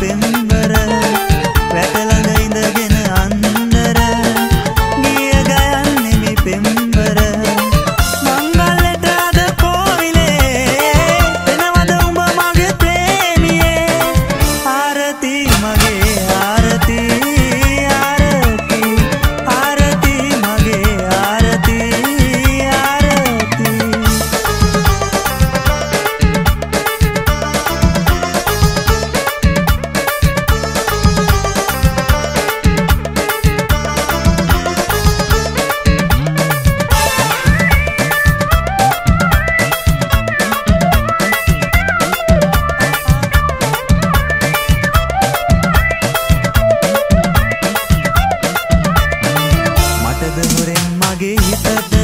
te හොරෙන් මගේ හිතට